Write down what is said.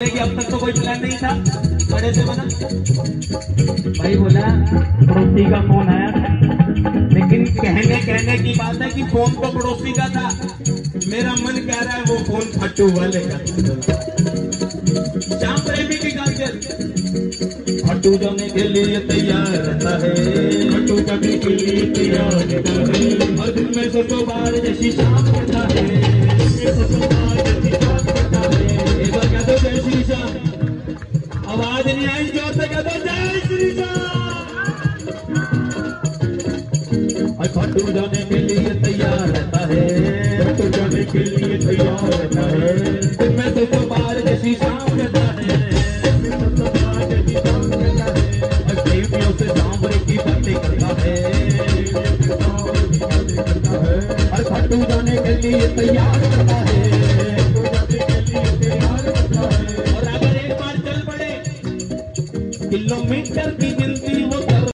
कि अब तक तो कोई प्लान नहीं था। बड़े से बना। भाई बोला पड़ोसी का फ़ोन आया था। लेकिन कहने कहने की बात है कि फ़ोन तो पड़ोसी का था। मेरा मन कह रहा है वो फ़ोन फट्टू वाले का। श्याम प्रेमी की गाजर फट्टू जाने के लिए तैयार रहता है। फट्टू जाने के लिए तैयार रहता है। और दिन में सबको बार जैसी शाम करता है। आवाज़ नहीं आई ज़ोर से कह दो जय श्री और फटू जाने के लिए तैयार रहता है। फटू जाने के लिए तैयार रहता है। में तो तो बार जैसी शाम है। तो रहता है। तैयार रहता है। रहता है